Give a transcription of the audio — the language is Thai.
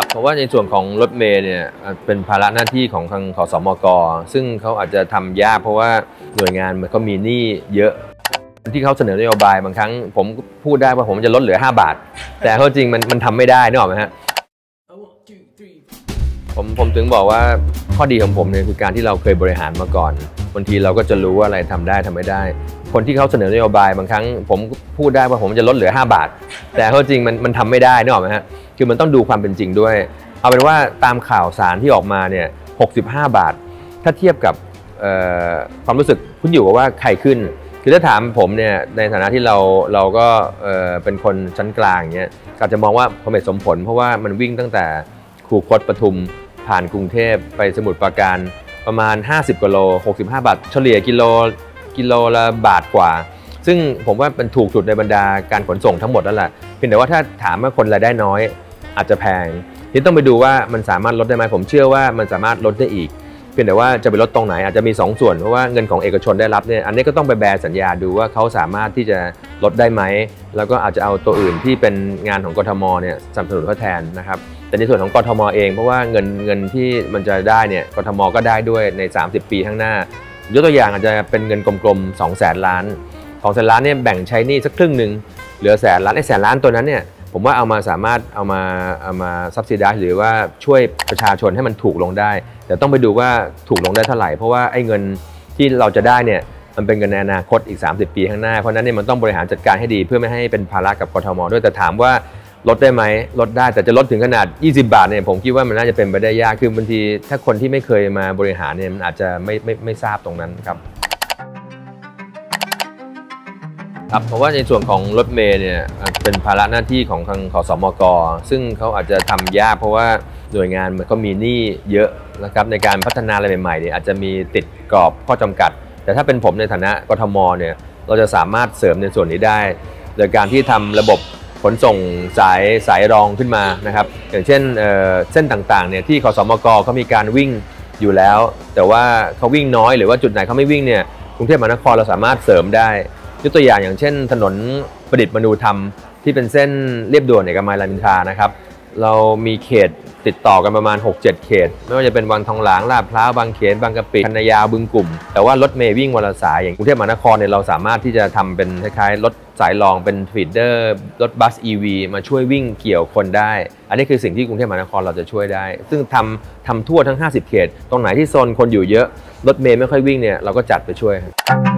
ครับเพราะว่าในส่วนของรถเมล์เนี่ยเป็นภาระหน้าที่ของทางขสมก ซึ่งเขาอาจจะทำยากเพราะว่าหน่วยงานมันก็มีหนี้เยอะ ที่เขาเสนอนโยบายบางครั้ง ผมพูดได้ว่าผมจะลดเหลือ 5 บาท แต่เขาจริงมันมันทำไม่ได้นึกออกไหมฮะผมผมถึงบอกว่าข้อดีของผมเนี่ยคือการที่เราเคยบริหารมาก่อนบางทีเราก็จะรู้ว่าอะไรทำได้ทำไม่ได้ คนที่เขาเสนอนโยบายบางครั้งผมพูดได้ว่าผมจะลดเหลือ 5 บาท แต่เขาจริงมันมันทำไม่ได้นึกออกไหมฮะคือมันต้องดูความเป็นจริงด้วย เอาเป็นว่าตามข่าวสารที่ออกมาเนี่ย65 บาท ถ้าเทียบกับความรู้สึกคุณอยู่กับว่าใครขึ้น คือถ้าถามผมเนี่ยในฐานะที่เราเราก็เเป็นคนชั้นกลางเงี้ยก็อาจจะมองว่าสมเหตุสมผล เพราะว่ามันวิ่งตั้งแต่คูคตปทุมผ่านกรุงเทพไปสมุทรปราการประมาณ 50กิโล65 บาท เฉลี่ยกิโล กิโลละบาทกว่า ซึ่งผมว่าเป็นถูกสุดในบรรดาการขนส่งทั้งหมดแล้วแหละเพียงแต่ว่าถ้าถามว่าคนรายได้น้อย อาจจะแพงที่ต้องไปดูว่ามันสามารถลดได้ไหมผมเชื่อว่ามันสามารถลดได้อีกเพียงแต่ว่าจะไปลดตรงไหนอาจจะมี 2 ส่วนเพราะว่าเงินของเอกชนได้รับเนี่ยอันนี้ก็ต้องไปแบร์สัญญาดูว่าเขาสามารถที่จะลดได้ไหมแล้วก็อาจจะเอาตัวอื่นที่เป็นงานของกทมเนี่ยสนับสนุนเขาแทนนะครับแต่ในส่วนของกทมเองเพราะว่าเงินเงินที่มันจะได้เนี่ยกทมก็ได้ด้วยใน 30 ปีข้างหน้า ยกตัวอย่างอาจจะเป็นเงินกลมๆ2แสนล้าน2แสนล้านเนี่ยแบ่งใช้หนี้สักครึ่งหนึ่งเหลือแสนล้านไอ้แสนล้านตัวนั้นเนี่ยผมว่าเอามาสามารถเอามาเอามาซับซิด้หรือว่าช่วยประชาชนให้มันถูกลงได้ แต่ต้องไปดูว่าถูกลงได้เท่าไหร่ เพราะว่าไอ้เงินที่เราจะได้เนี่ยมันเป็นเงินในอนาคตอีก 30 ปีข้างหน้า เพราะฉะนั้นเนี่ยมันต้องบริหารจัดการให้ดีเพื่อไม่ให้เป็นภาระกับกทมด้วยแต่ถามว่า ลดได้ไหมลดได้แต่จะลดถึงขนาด 20 บาทเนี่ยผมคิดว่ามันน่าจะเป็นไปได้ยากคือบางที ถ้าคนที่ไม่เคยมาบริหารเนี่ยมันอาจจะไม่ไม่ไม่ทราบตรงนั้นครับครับเพราะว่าในส่วนของรถเมล์เนี่ยเป็นภาระหน้าที่ของทางขสมก ซึ่งเขาอาจจะทำยากเพราะว่าหน่วยงานมันก็มีหนี้เยอะนะครับในการพัฒนาอะไรใหม่ๆเนี่ยอาจจะมีติดกรอบข้อจำกัด แต่ถ้าเป็นผมในฐานะกทมเนี่ยเราจะสามารถเสริมในส่วนนี้ได้ โดยการที่ทำระบบ ขนส่งสายสายรองขึ้นมานะครับ อย่างเช่นเเส้นต่างๆเนี่ยที่ขสมกเขามีการวิ่งอยู่แล้ว แต่ว่าเขาวิ่งน้อยหรือว่าจุดไหนเขาไม่วิ่งเนี่ยกรุงเทพมหานครเราสามารถเสริมได้ยกตัวอย่างอย่างเช่น ถนนประดิษฐ์มนูธรรม ที่เป็นเส้นเรียบด่วนเอกมัยรามอินทรานะครับ เรามีเขตติดต่อกันประมาณ 6-7 เขต ไม่ว่าจะเป็นวังทองหลางลาดพร้าวบางเขนบางกะปิคันายาวบึงกลุ่ม แต่ว่ารถเมย์วิ่งวันละสายอย่างกรุงเทพมหานครเนี่ยเราสามารถที่จะทำเป็นคล้ายๆรถสายรองเป็นฟีดเดอร์รถบัส EV มาช่วยวิ่งเกี่ยวคนได้ อันนี้คือสิ่งที่กรุงเทพมหานครเราจะช่วยได้ ซึ่งทำทำทั่วทั้ง 50 เขต ตรงไหนที่โซนคนอยู่เยอะรถเมย์ไม่ค่อยวิ่งเนี่ยเราก็จัดไปช่วยครับ